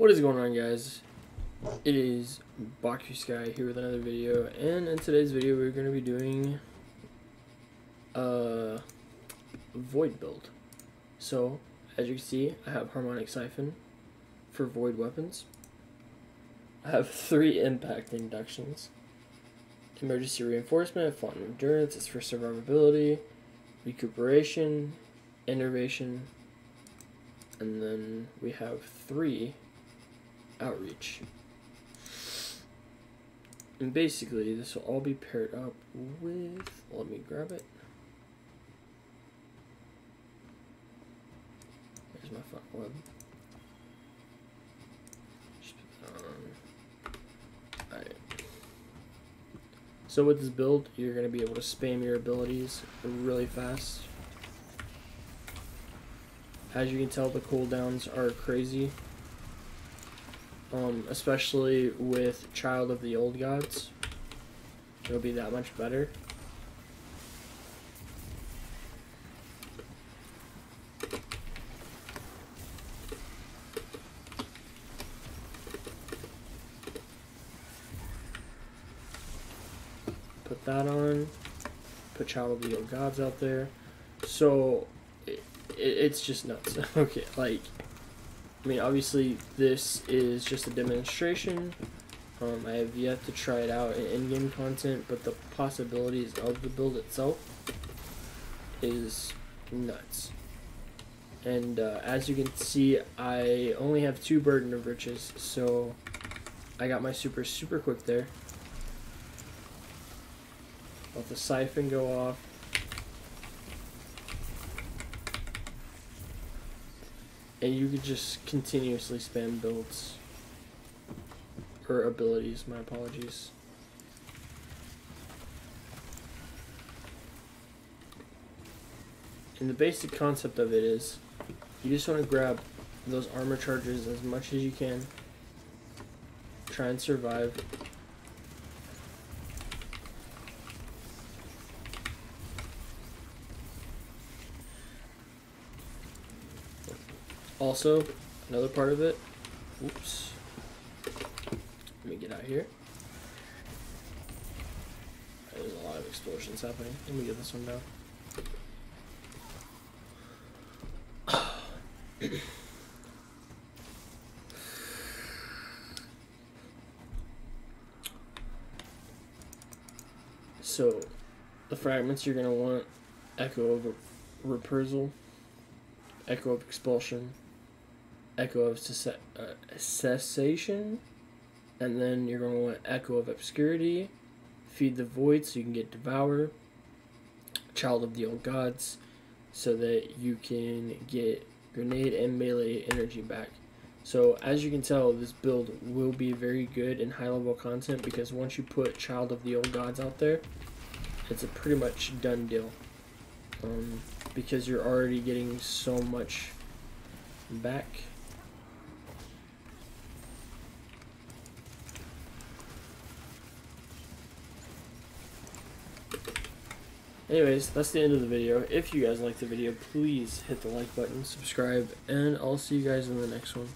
What is going on guys? It is Bakuskye here with another video and in today's video we're going to be doing a void build. So as you can see I have harmonic siphon for void weapons. I have three impact inductions. Emergency reinforcement, font endurance is for survivability, recuperation, innervation, and then we have three outreach. And basically, this will all be paired up with. Let me grab it. There's my front web. Um, alright. So with this build, you're going to be able to spam your abilities really fast. As you can tell, the cooldowns are crazy um, especially with Child of the Old Gods. It'll be that much better. Put that on. Put Child of the Old Gods out there. So, it, it, it's just nuts. okay, like I mean, obviously, this is just a demonstration. Um, I have yet to try it out in in-game content, but the possibilities of the build itself is nuts. And uh, as you can see, I only have two Burden of Riches, so I got my super super quick there. Let the Siphon go off. And you could just continuously spam builds. Or abilities my apologies. And the basic concept of it is you just want to grab those armor charges as much as you can. Try and survive Also, another part of it, oops, let me get out here. There's a lot of explosions happening. Let me get this one down. so, the fragments you're going to want Echo of Reprisal, Echo of Expulsion, echo of uh, cessation, and then you're going to want echo of obscurity, feed the void so you can get devour, child of the old gods, so that you can get grenade and melee energy back. So as you can tell, this build will be very good in high level content because once you put Child of the Old Gods out there, it's a pretty much done deal. Um, because you're already getting so much back. Anyways, that's the end of the video. If you guys liked the video, please hit the like button, subscribe, and I'll see you guys in the next one.